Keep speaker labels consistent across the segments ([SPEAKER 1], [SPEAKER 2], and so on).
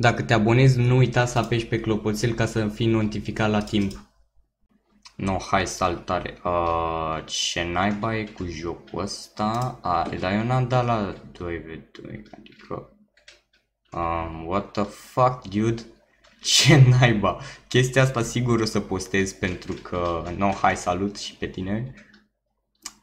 [SPEAKER 1] Dacă te abonezi, nu uita să apeși pe clopoțel ca să fii notificat la timp. No, hai saltare. Uh, ce naiba e cu jocul ăsta? Are, dar eu n-am dat la 2v2, adică... Um, what the fuck, dude? Ce naiba? Chestia asta sigur o să postez pentru că, no, hai, salut și pe tine.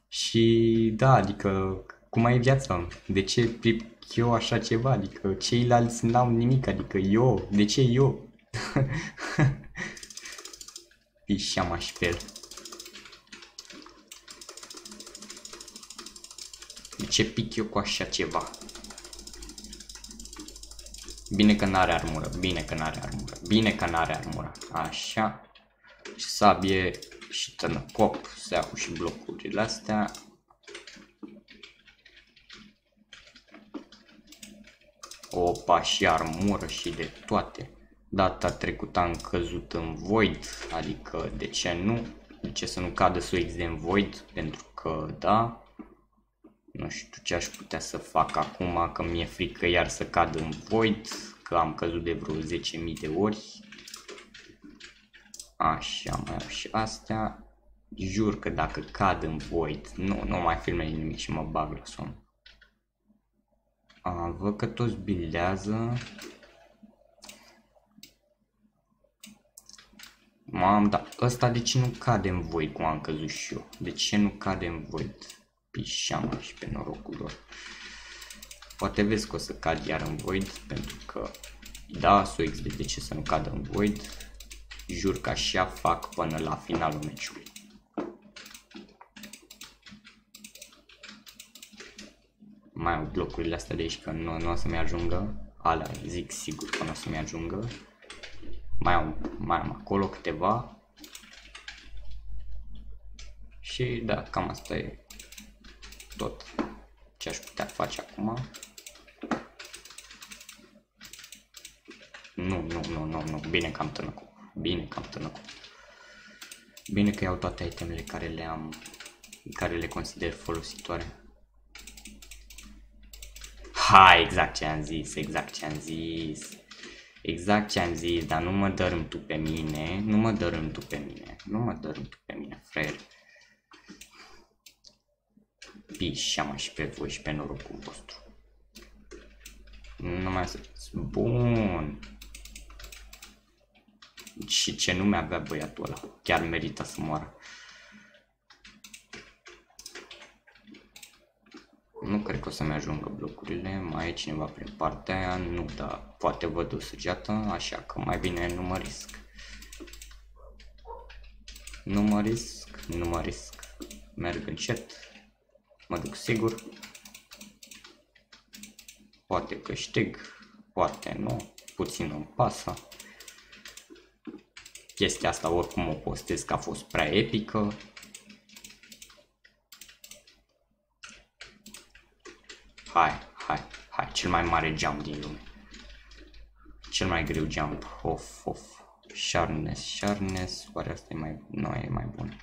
[SPEAKER 1] Și da, adică, cum ai viața? De ce pric eu așa ceva? Adică ceilalți n-au nimic, adică eu, de ce eu? Pișeama și pe el. De ce pic eu cu așa ceva? Bine că n-are armură, bine că n-are armură, bine că n-are armură. Așa. Și sabie și tănăcop să iau și blocurile astea. Opa, și armură și de toate. Data trecută am căzut în Void, adică de ce nu? De ce să nu cadă SOX de Void? Pentru că da. Nu știu ce aș putea să fac acum, că mi-e frică iar să cad în Void, că am căzut de vreo 10.000 de ori. Așa, mai au și astea. Jur că dacă cad în Void, nu, nu mai filmez nimic și mă bag la somn. A, văd că toți bildează. Mam, dar ăsta de ce nu cade în voi cum am căzut și eu? De ce nu cade în voi? Pișama și pe norocul lor. Poate vezi că o să cad iar în void pentru că da, SOX de ce să nu cadă în void. Jur că așa fac până la finalul meciului. Mai au blocurile astea de aici că nu, nu o să-mi ajungă. Alea zic sigur că nu o să-mi ajungă. Mai am, mai am acolo câteva. Și da, cam asta e tot ce aș putea face acum. Nu, nu, nu, nu, nu, bine că am tănăcut, bine că am tănăcut. Bine că iau toate itemele care le am, care le consider folositoare. Ha, exact ce am zis, exact ce am zis. Exact ce am zis, dar nu mă dărâm tu pe mine, nu mă dărâm tu pe mine, nu mă dărâm tu pe mine, frere. Pișeama și pe voi și pe norocul vostru. Nu mai să... Bun. Și ce nume avea băiatul ăla. Chiar merită să moară. Nu cred că o să-mi ajungă blocurile. Mai e cineva prin partea aia? Nu, dar poate văd o săgeată, așa că mai bine nu mă risc. Nu mă risc, nu mă risc. Merg încet. Mă duc sigur. Poate câștig, poate nu. Puțin îmi pasă. Chestia asta oricum o postez că a fost prea epică. Hai, hai, hai, cel mai mare jump din lume. Cel mai greu jump, of, of. Sharpness, sharpness, oare asta e mai, nu e mai bun.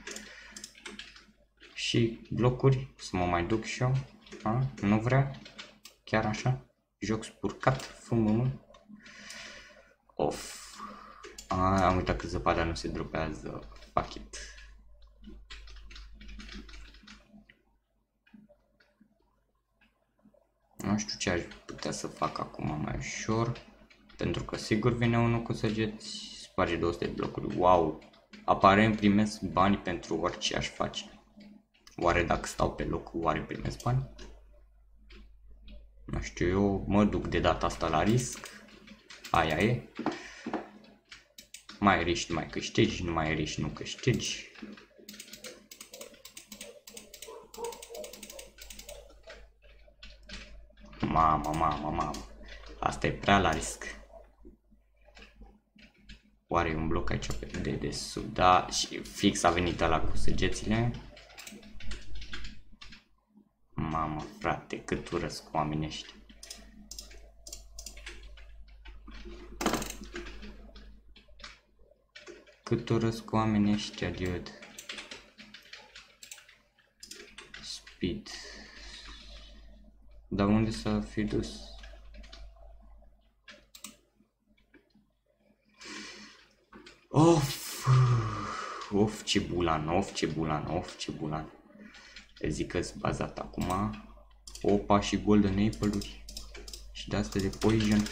[SPEAKER 1] Și blocuri, să mă mai duc și eu. A? Nu vrea? Chiar așa? Joc spurcat, fum, Of. A, am uitat că zăpada nu se dropează. Fuck it. Nu știu ce aș putea să fac acum mai ușor. Pentru că sigur vine unul cu săgeți, sparge 200 de blocuri. Wow! Aparent primesc bani pentru orice aș face. Oare dacă stau pe loc, oare primesc bani? Nu știu, eu mă duc de data asta la risc. Aia e. Mai riști, mai câștigi, nu mai riști, nu câștigi. Mamă, mamă, mamă. Asta e prea la risc. Oare e un bloc aici pe de, de sub? Da, și fix a venit ăla cu săgețile. Mamă, frate, cât urăsc oamenii ăștia. Cât urăsc oamenii ăștia, dude. Speed. Dar unde s-a fi dus? Of! Of, ce bulan, of, ce bulan, of, ce bulan. Te zic că-s bazat acum. Opa și Golden Apple-uri. Și de asta de Poison.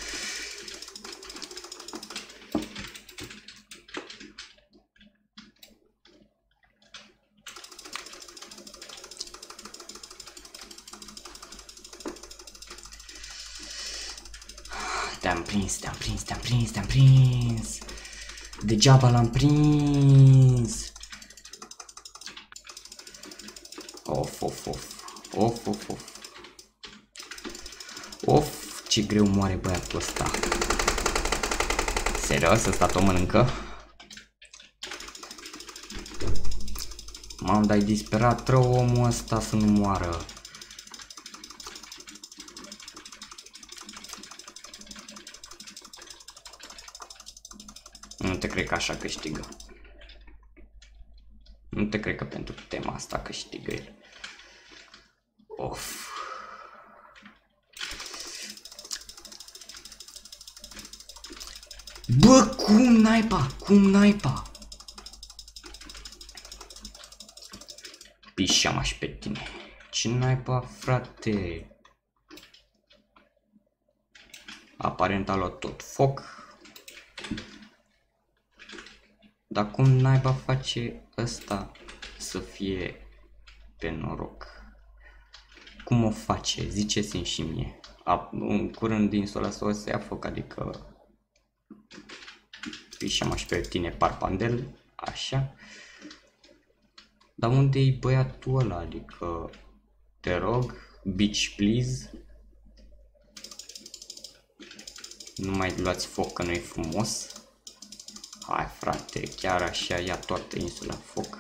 [SPEAKER 1] Te-am prins, te-am prins, te-am prins, te-am prins. Degeaba l-am prins. Of, of, of. Of, of, of. Of, ce greu moare băiatul ăsta. Serios, ăsta tot mănâncă? M-am dai disperat rău omul ăsta să nu moară. Nu te cred că așa câștigă. Nu te cred că pentru tema asta câștigă el. Of. Bă, cum naipa? Cum naipa? Pișa și pe tine. Ce naipa, frate? Aparent a luat tot foc. Dar cum naiba face ăsta să fie pe noroc? Cum o face? Ziceți-mi și mie. A, în curând din sola să o să ia foc, adică pișeam și pe tine parpandel, așa. Dar unde e băiatul ăla? Adică, te rog, bitch please. Nu mai luați foc că nu e frumos. Hai frate, chiar așa ia toată insula foc.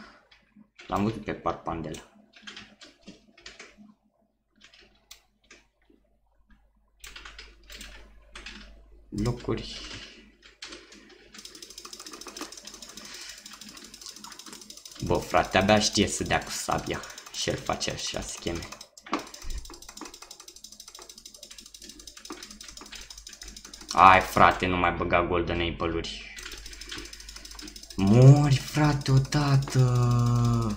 [SPEAKER 1] L-am văzut pe Parpandel. Locuri. Bă, frate, abia știe să dea cu sabia și el face așa scheme. Ai, frate, nu mai băga golden apple-uri. Mori, frate, odată!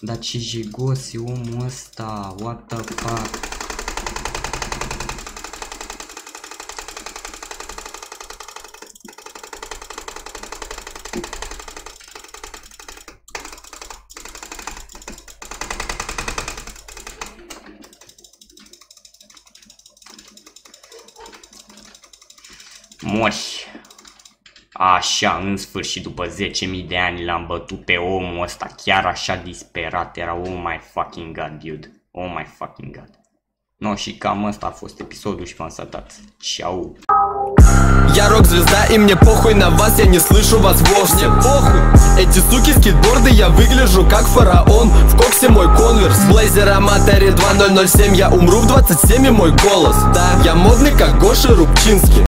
[SPEAKER 1] Dar ce jegos e omul ăsta, what the fuck? Mori. Așa, în sfârșit, după 10.000 de ani l-am bătut pe omul ăsta, chiar așa disperat, era oh my fucking god, dude. Oh my fucking god. No, și cam ăsta a fost episodul și v-am satat. Ciao.
[SPEAKER 2] Я рок-звезда и мне похуй на вас, я не слышу вас вовсе Мне похуй Эти суки скейтборды, я выгляжу как фараон В коксе мой конверс, блейзер Аматори 2007 Я умру в 27 и мой голос Да, я модный как Гоша Рубчинский